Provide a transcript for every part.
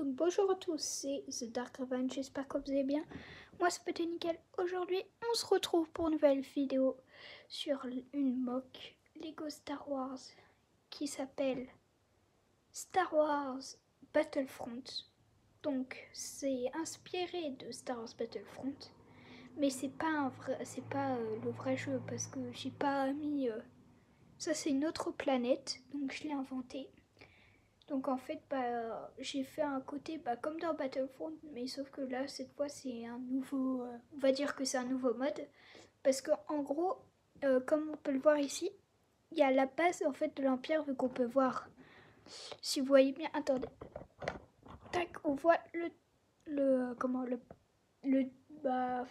Donc bonjour à tous, c'est The Dark Raven, j'espère que vous allez bien. Moi c'est Nickel. Aujourd'hui on se retrouve pour une nouvelle vidéo sur une mock Lego Star Wars qui s'appelle Star Wars Battlefront. Donc c'est inspiré de Star Wars Battlefront, mais c'est pas un pas euh, le vrai jeu parce que j'ai pas mis. euh, ça c'est une autre planète, donc je l'ai inventé. Donc en fait, bah, j'ai fait un côté bah, comme dans Battlefront, mais sauf que là, cette fois, c'est un nouveau... euh, on va dire que c'est un nouveau mode. Parce que en gros, euh, comme on peut le voir ici, il y a la base en fait de l'Empire, vu qu'on peut voir... Si vous voyez bien, attendez. Tac, on voit le... le comment le... le bah,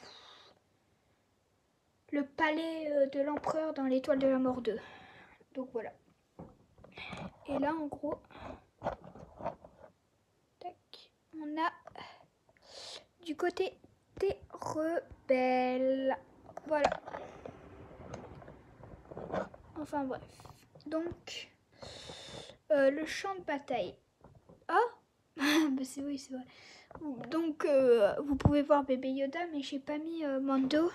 le palais euh, de l'empereur dans l'étoile de la mort 2. Donc voilà. Et là, en gros. On a du côté des rebelles. Voilà. Enfin bref. Donc, euh, le champ de bataille. Ah Bah c'est oui, c'est vrai. Donc, euh, vous pouvez voir bébé Yoda, mais j'ai pas mis euh, Mando.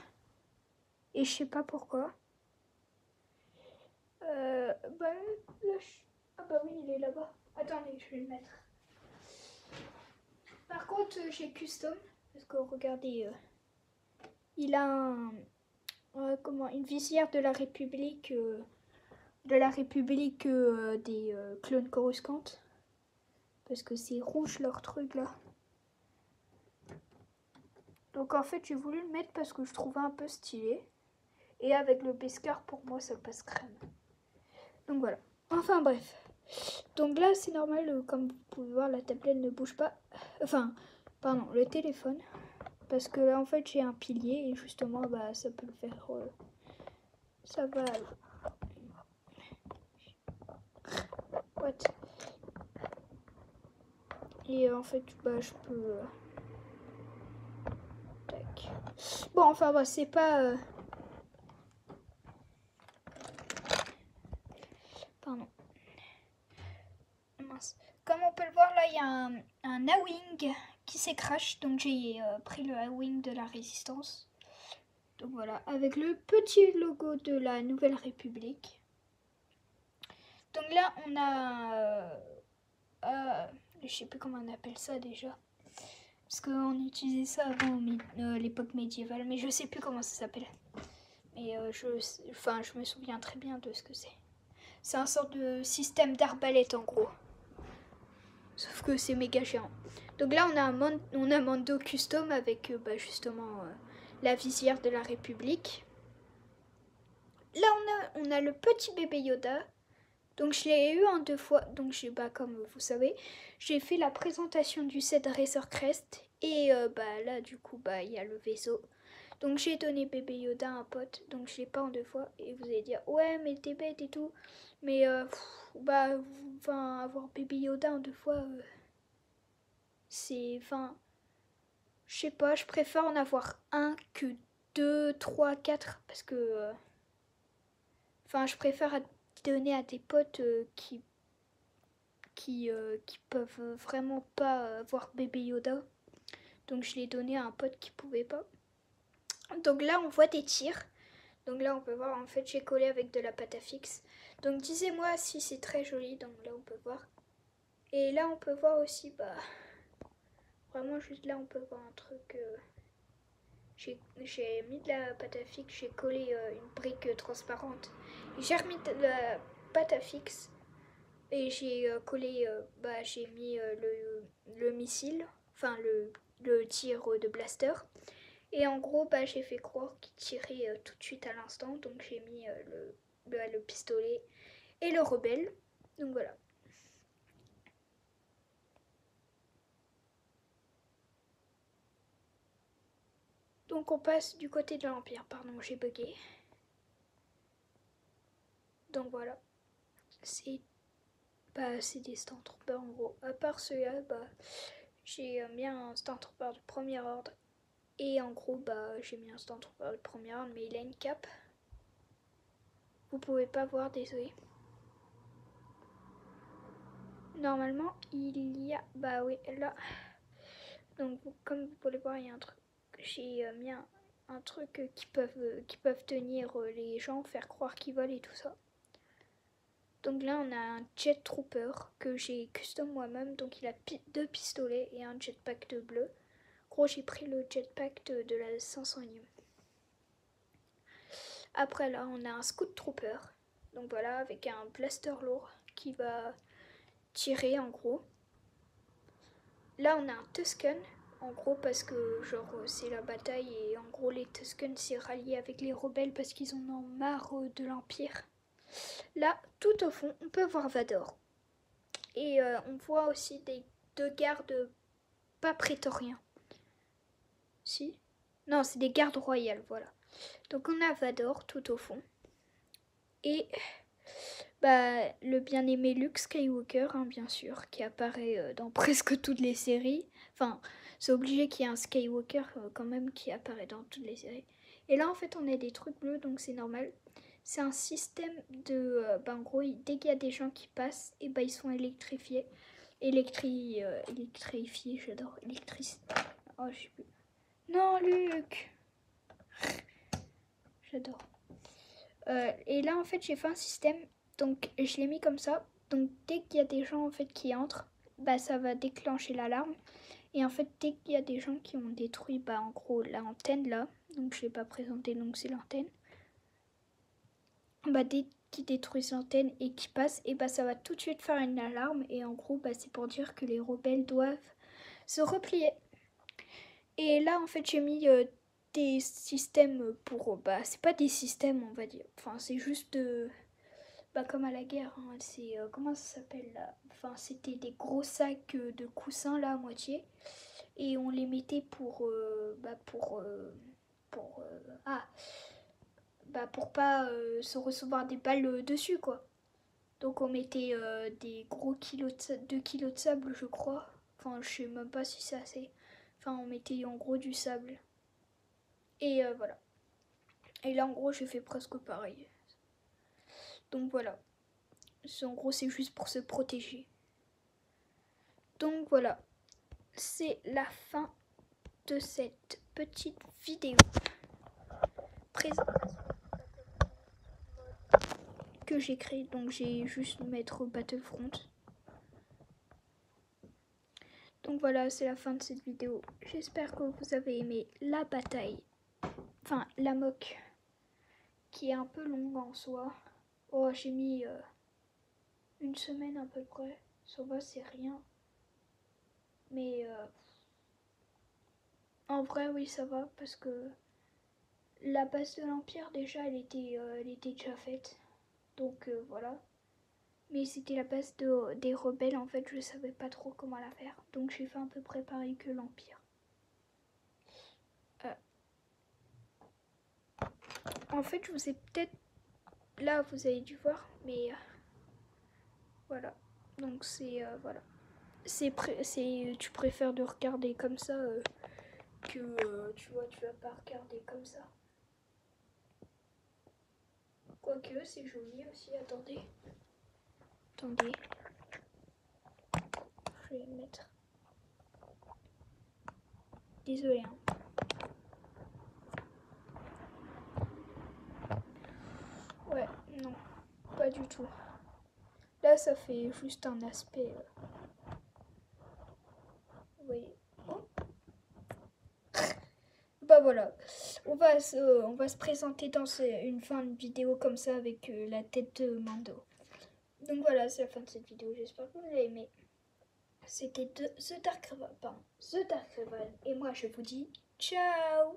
Et je sais pas pourquoi. Bah, ch- Ah bah oui, il est là-bas. Attendez, je vais le mettre. Par contre, euh, j'ai custom parce que regardez, euh, il a euh, comment une visière de la République, de la République des clones Coruscant, parce que c'est rouge leur truc là. Donc en fait, j'ai voulu le mettre parce que je trouvais un peu stylé. Et avec le Beskar, pour moi, ça passe crème. Donc voilà. Enfin bref. Donc là, c'est normal, euh, comme vous pouvez voir, la tablette ne bouge pas. Enfin, pardon, le téléphone. Parce que là, en fait, j'ai un pilier et justement, bah, ça peut le faire. euh, ça va. What? Et euh, en fait, bah, je peux. euh, Tac. Bon, enfin, bah, c'est pas. euh, Pardon. Mince. Comme on peut le voir, là, il y a un, un A-Wing qui s'est crash. Donc, j'ai euh, pris le A-Wing de la Résistance. Donc, voilà. Avec le petit logo de la Nouvelle République. Donc, là, on a. euh, euh, je sais plus comment on appelle ça déjà. Parce qu'on utilisait ça avant l'époque médiévale. Mais je sais plus comment ça s'appelle. Mais je, enfin, je me souviens très bien de ce que c'est. C'est un sort de système d'arbalète en gros. Sauf que c'est méga géant. Donc là, on a un, Mando Custom avec euh, bah, justement euh, la visière de la République. Là, on a, on a le petit bébé Yoda. Donc je l'ai eu en deux fois. Donc j'ai, bah, comme vous savez, j'ai fait la présentation du set Razor Crest. Et euh, bah, là, du coup, bah, il y a le vaisseau. Donc j'ai donné bébé Yoda à un pote. Donc je l'ai pas en deux fois. Et vous allez dire, ouais, mais t'es bête et tout. Mais euh, bah, enfin, avoir bébé Yoda en deux fois, euh, c'est, enfin, je sais pas, je préfère en avoir un que deux, trois, quatre, parce que, euh, enfin, je préfère donner à des potes euh, qui, qui, qui peuvent vraiment pas avoir bébé Yoda. Donc je l'ai donné à un pote qui pouvait pas. Donc là, on voit des tirs. Donc là, on peut voir, en fait, j'ai collé avec de la pâte à fixe. Donc disez-moi si c'est très joli, donc là on peut voir. Et là on peut voir aussi, bah, vraiment juste là on peut voir un truc. euh, j'ai mis de la pâte à fixe, j'ai collé euh, une brique transparente. J'ai remis de la pâte à fixe et j'ai euh, collé, bah j'ai mis le, le missile, enfin le, le tir de blaster. Et en gros, bah j'ai fait croire qu'il tirait euh, tout de suite à l'instant, donc j'ai mis euh, le le, le pistolet et le rebelle. Donc voilà. Donc on passe du côté de l'Empire. Pardon, j'ai bugué. Donc voilà. C'est bah, c'est des Stormtroopers en gros. À part ceux-là, bah, j'ai euh, mis un Stormtrooper de premier ordre. Et en gros, bah, j'ai mis un Stormtrooper de premier ordre, mais il a une cape. Vous pouvez pas voir, désolé. normalement, il y a... Bah oui, là. Donc, comme vous pouvez voir, il y a un truc. J'ai mis un, truc qui peuvent, qui peuvent tenir les gens, faire croire qu'ils volent et tout ça. Donc là, on a un Jet Trooper que j'ai custom moi-même. Donc il a deux pistolets et un jetpack de bleu. Gros, j'ai pris le jetpack de, la 500e. Après là, on a un Scout Trooper. Donc voilà, avec un blaster lourd qui va tirer en gros. Là, on a un Tusken. En gros, parce que genre c'est la bataille et en gros les Tusken s'est rallié avec les rebelles parce qu'ils en ont marre de l'Empire. Là, tout au fond, on peut voir Vador. Et euh, on voit aussi des deux gardes pas prétoriens. Si Non, c'est des gardes royales, voilà. Donc on a Vador tout au fond. Et bah, le bien-aimé Luke Skywalker, hein, bien sûr, qui apparaît euh, dans presque toutes les séries. Enfin, c'est obligé qu'il y ait un Skywalker euh, quand même qui apparaît dans toutes les séries. Et là, en fait, on a des trucs bleus, donc c'est normal c'est un système de. Euh, ben, en gros, dès qu'il y a des gens qui passent, et ben, ils sont électrifiés. Électri, euh, électrifiés, j'adore. Électricité. Oh, je sais plus. Non, Luc J'adore. Euh, et là, en fait, j'ai fait un système. Donc, je l'ai mis comme ça. Donc, dès qu'il y a des gens en fait qui entrent, bah, ça va déclencher l'alarme. Et en fait, dès qu'il y a des gens qui ont détruit, bah, en gros, l'antenne là. Donc, je l'ai pas présenté, donc c'est l'antenne bah, dès qu'ils détruisent l'antenne et qu'ils passent, et bah, ça va tout de suite faire une alarme. Et en gros, bah, c'est pour dire que les rebelles doivent se replier. Et là, en fait, j'ai mis euh, des systèmes pour. Bah, c'est pas des systèmes, on va dire. Enfin, c'est juste. bah, comme à la guerre. Hein, c'est. Euh, comment ça s'appelle là? Enfin, c'était des gros sacs de coussins là à moitié. Et on les mettait pour. Euh, bah, pour. pour. ah bah, pour pas euh, se recevoir des balles euh, dessus quoi. Donc on mettait euh, des gros kilos de, 2 kilos de sable je crois. Enfin je sais même pas si c'est assez. Enfin on mettait en gros du sable. Et voilà. Et là en gros j'ai fait presque pareil. Donc voilà. En gros c'est juste pour se protéger. Donc voilà. C'est la fin de cette petite vidéo. Présentation que j'ai créé. Donc j'ai juste mettre Battlefront. Donc voilà, c'est la fin de cette vidéo. J'espère que vous avez aimé la bataille. Enfin, la moque. Qui est un peu longue en soi. Oh, j'ai mis euh, une semaine à peu près. Ça va, c'est rien. Mais euh, en vrai, oui, ça va. Parce que la base de l'Empire, déjà, elle était, euh, déjà faite. Donc voilà. Mais c'était la base de, des rebelles, en fait, je savais pas trop comment la faire. Donc j'ai fait un peu préparer que l'Empire. Euh. En fait, je vous ai peut-être... Là, vous avez dû voir, mais... Euh, voilà. Donc c'est... voilà. C'est tu préfères de regarder comme ça que tu vois tu vas pas regarder comme ça Quoique, c'est joli aussi. Attendez. Attendez. Je vais mettre. Désolé. Hein. Ouais, non. Pas du tout. Là, ça fait juste un aspect. Vous voyez. bah voilà on va se, on va se présenter dans une fin de vidéo comme ça avec euh, la tête de Mando. Donc voilà, c'est la fin de cette vidéo. J'espère que vous avez aimé. C'était The Dark. The Dark. Et moi, je vous dis ciao